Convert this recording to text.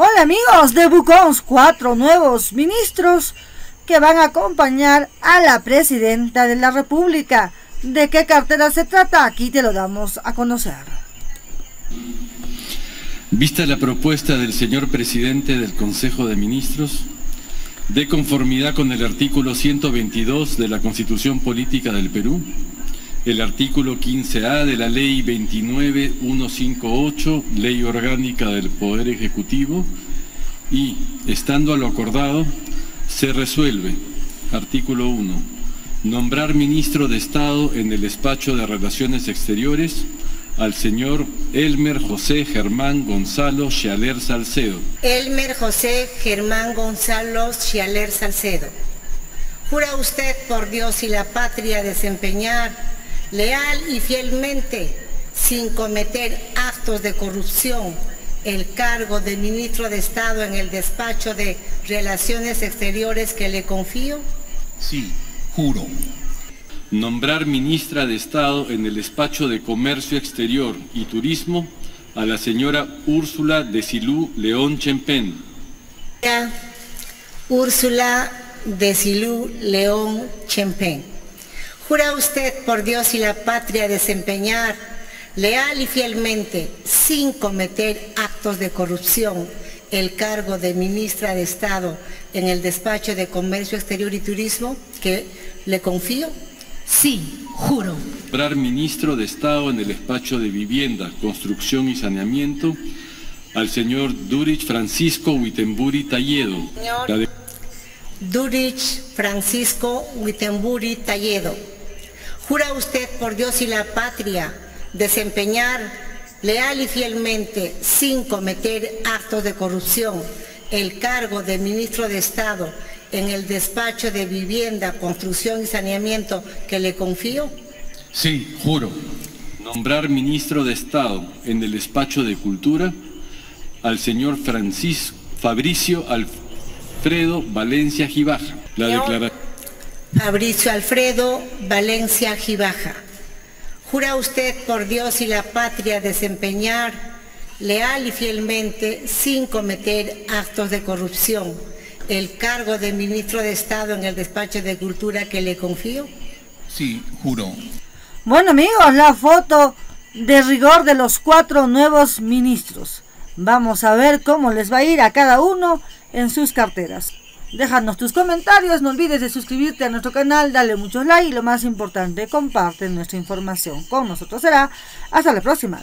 Hola amigos de Bucons, cuatro nuevos ministros que van a acompañar a la presidenta de la República. ¿De qué cartera se trata? Aquí te lo damos a conocer. Vista la propuesta del señor presidente del Consejo de Ministros, de conformidad con el artículo 122 de la Constitución Política del Perú, el artículo 15A de la Ley 29158, Ley Orgánica del Poder Ejecutivo, y, estando a lo acordado, se resuelve, artículo 1, nombrar ministro de Estado en el despacho de Relaciones Exteriores al señor Elmer José Germán Gonzalo Chialer Salcedo. Elmer José Germán Gonzalo Chialer Salcedo. ¿Jura usted por Dios y la patria desempeñar leal y fielmente, sin cometer actos de corrupción, el cargo de ministro de Estado en el despacho de Relaciones Exteriores que le confío? Sí, juro. Nombrar ministra de Estado en el despacho de Comercio Exterior y Turismo a la señora Úrsula de Silú León Chempén. Úrsula de Silú León Chempén. ¿Jura usted por Dios y la patria desempeñar leal y fielmente, sin cometer actos de corrupción, el cargo de ministra de Estado en el despacho de Comercio Exterior y Turismo que le confío? Sí, juro. Nombrar ministro de Estado en el despacho de Vivienda, Construcción y Saneamiento al señor Durich Francisco Witemburi Talledo. Señor Durich Francisco Witemburi Talledo. ¿Jura usted por Dios y la patria desempeñar leal y fielmente, sin cometer actos de corrupción, el cargo de ministro de Estado en el despacho de vivienda, construcción y saneamiento que le confío? Sí, juro. Nombrar ministro de Estado en el despacho de Cultura al señor Francisco Fabricio Alfredo Valencia Gibaja. La declaración. Fabricio Alfredo Valencia Gibaja. ¿Jura usted por Dios y la patria desempeñar leal y fielmente, sin cometer actos de corrupción, el cargo de ministro de Estado en el despacho de Cultura que le confío? Sí, juro. Bueno amigos, la foto de rigor de los cuatro nuevos ministros. Vamos a ver cómo les va a ir a cada uno en sus carteras. Déjanos tus comentarios, no olvides de suscribirte a nuestro canal, dale muchos like y lo más importante, comparte nuestra información. Con nosotros será hasta la próxima.